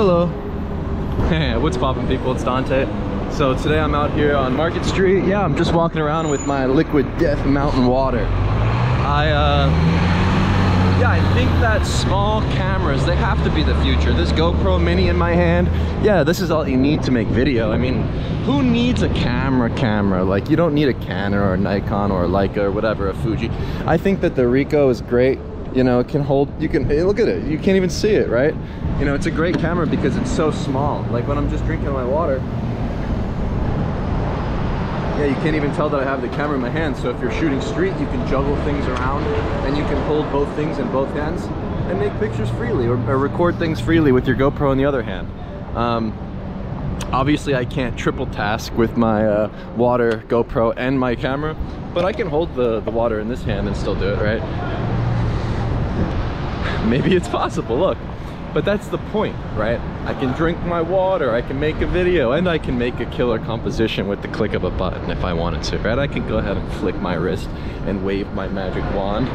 Hello. Hey, What's poppin' people? It's Dante. So today I'm out here on Market Street. Yeah, I'm just walking around with my liquid death mountain water. I uh yeah, I think that small cameras, they have to be the future. This GoPro Mini in my hand, yeah, this is all you need to make video. I mean, who needs a camera camera? Like, you don't need a Canon or a Nikon or a Leica or whatever, a Fuji. I think that the Ricoh is great. You know, it can hold, you can, look at it. You can't even see it, right? You know, it's a great camera because it's so small. Like when I'm just drinking my water, yeah, you can't even tell that I have the camera in my hand. So if you're shooting street, you can juggle things around and you can hold both things in both hands and make pictures freely or, or record things freely with your GoPro in the other hand. Um, obviously I can't triple task with my uh, water GoPro and my camera, but I can hold the, the water in this hand and still do it, right? Maybe it's possible, look. But that's the point, right? I can drink my water, I can make a video, and I can make a killer composition with the click of a button if I wanted to, right? I can go ahead and flick my wrist and wave my magic wand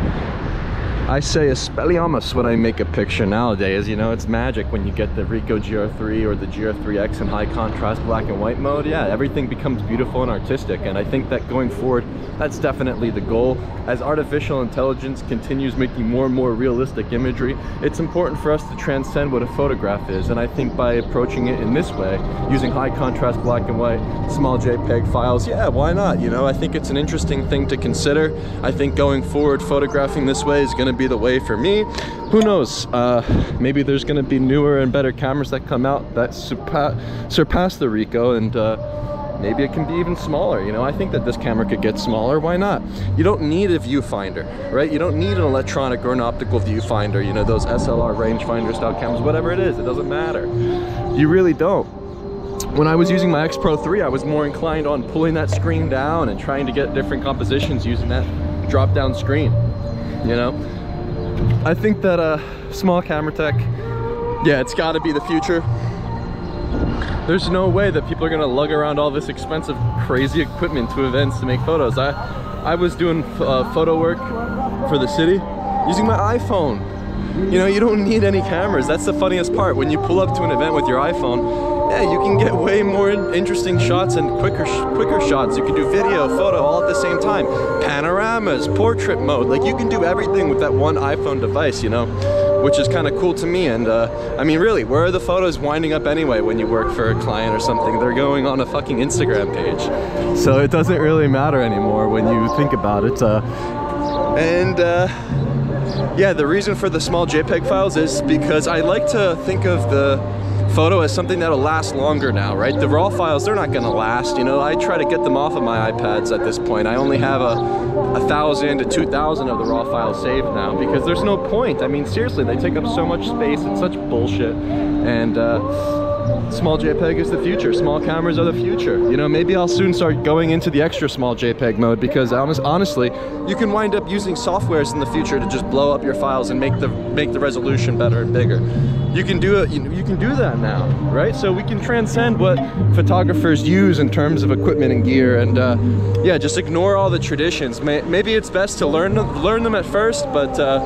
I say Expelliarmus when I make a picture nowadays. You know, it's magic when you get the Ricoh GR3 or the GR3X in high contrast black and white mode. Yeah, everything becomes beautiful and artistic. And I think that going forward, that's definitely the goal. As artificial intelligence continues making more and more realistic imagery, it's important for us to transcend what a photograph is. And I think by approaching it in this way, using high contrast black and white, small JPEG files, yeah, why not? You know, I think it's an interesting thing to consider. I think going forward, photographing this way is going to be the way for me. Who knows? Uh, maybe there's going to be newer and better cameras that come out that surpa surpass the Ricoh and uh, maybe it can be even smaller. You know, I think that this camera could get smaller. Why not? You don't need a viewfinder, right? You don't need an electronic or an optical viewfinder. You know, those SLR rangefinder style cameras, whatever it is, it doesn't matter. You really don't when I was using my X Pro 3, I was more inclined on pulling that screen down and trying to get different compositions using that drop down screen, you know? I think that uh, small camera tech, yeah, it's gotta be the future. There's no way that people are gonna lug around all this expensive, crazy equipment to events to make photos. I, I was doing uh, photo work for the city using my iPhone. You know, you don't need any cameras. That's the funniest part. When you pull up to an event with your iPhone, yeah, you can get way more interesting shots and quicker quicker shots. You can do video, photo all at the same time. Panoramas, portrait mode, like you can do everything with that one iPhone device, you know, which is kind of cool to me. And uh, I mean, really, where are the photos winding up anyway when you work for a client or something? They're going on a fucking Instagram page. So it doesn't really matter anymore when you think about it. Uh, and uh, yeah, the reason for the small JPEG files is because I like to think of the photo as something that'll last longer now, right? The raw files, they're not gonna last, you know? I try to get them off of my iPads at this point. I only have a, a thousand to two thousand of the raw files saved now because there's no point. I mean, seriously, they take up so much space. It's such bullshit. And uh, small JPEG is the future. Small cameras are the future. You know, maybe I'll soon start going into the extra small JPEG mode because honest, honestly, you can wind up using softwares in the future to just blow up your files and make the make the resolution better and bigger you can do it you, you can do that now right so we can transcend what photographers use in terms of equipment and gear and uh, yeah just ignore all the traditions maybe it's best to learn learn them at first but uh,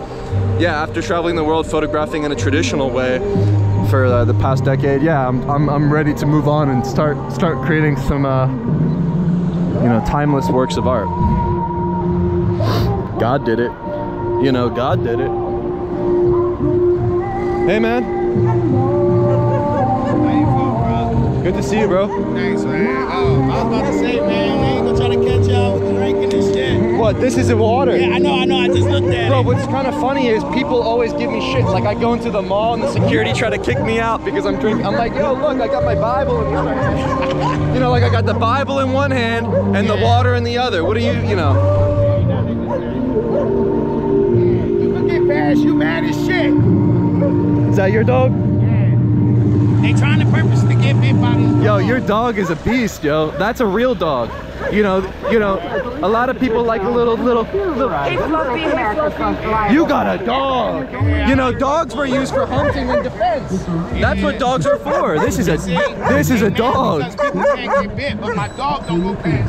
yeah after traveling the world photographing in a traditional way for uh, the past decade yeah I'm, I'm, I'm, ready to move on and start start creating some uh, you know timeless works of art God did it you know God did it Hey man Good to see you, bro. Thanks, man. Oh, I was about to say, man, we ain't gonna try to catch y'all drinking and shit. What? This is a water. Yeah, I know, I know. I just looked at what's kind of funny is people always give me shit. Like I go into the mall and the security try to kick me out because I'm drinking. I'm like, yo, look, I got my Bible in the other hand. you know, like I got the Bible in one hand and the water in the other. What are you, you know? You can get past you mad as shit. Is that your dog? Yeah. They trying to purposely get bit by these Yo, your dog is a beast, yo. That's a real dog. You know, you know, a lot of people like a little, little, little. You got a dog. You know, dogs were used for hunting and defense. That's what dogs are for. This is a, this is a dog.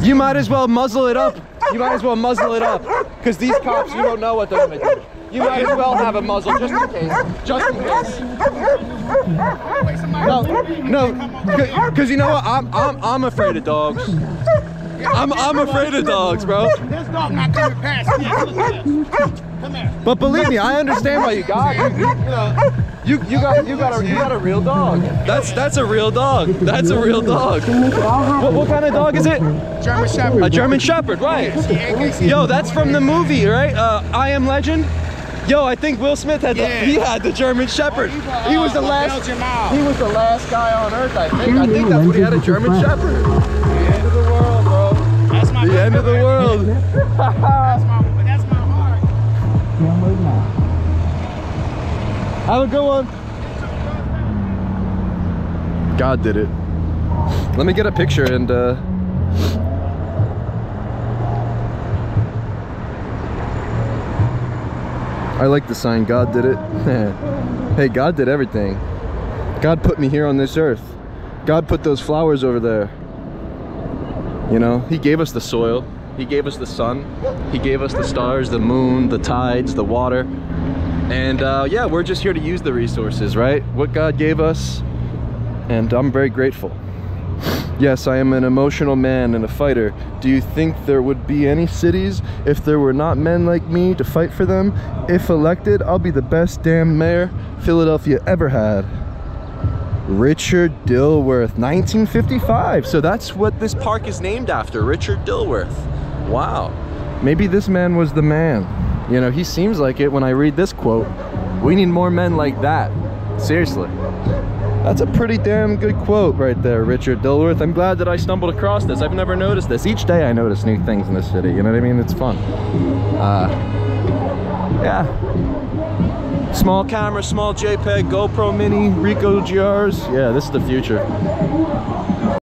You might as well muzzle it up. You might as well muzzle it up, because these cops, you don't know what they're gonna do. you might as well have a muzzle just in case. Just in case. No, no, because you know what? I'm, I'm, I'm afraid of dogs. I'm, I'm afraid of dogs, bro. This dog not coming past. Yeah, this. Come here. But believe me, I understand why you got you, you, know, you, you got you got a you got a real dog. That's that's a real dog. That's a real dog. What, what kind of dog is it? German Shepherd. A German Shepherd, right? Yo, that's from the movie, right? Uh, I Am Legend. Yo, I think Will Smith had the he had the German Shepherd. He was the last he was the last guy on earth, I think. I think that's what he had a German Shepherd. The end of the world. That's my, but that's my heart. Have a good one. God did it. Let me get a picture and uh I like the sign God did it. hey, God did everything. God put me here on this earth. God put those flowers over there. You know, he gave us the soil. He gave us the sun. He gave us the stars, the moon, the tides, the water. And uh, yeah, we're just here to use the resources, right? What God gave us. And I'm very grateful. Yes, I am an emotional man and a fighter. Do you think there would be any cities if there were not men like me to fight for them? If elected, I'll be the best damn mayor Philadelphia ever had. Richard Dilworth, 1955. So that's what this park is named after, Richard Dilworth. Wow. Maybe this man was the man. You know, he seems like it when I read this quote. We need more men like that. Seriously. That's a pretty damn good quote right there, Richard Dilworth. I'm glad that I stumbled across this. I've never noticed this. Each day I notice new things in this city. You know what I mean? It's fun. Uh, yeah. Small camera, small JPEG, GoPro Mini, Ricoh GRs. Yeah, this is the future.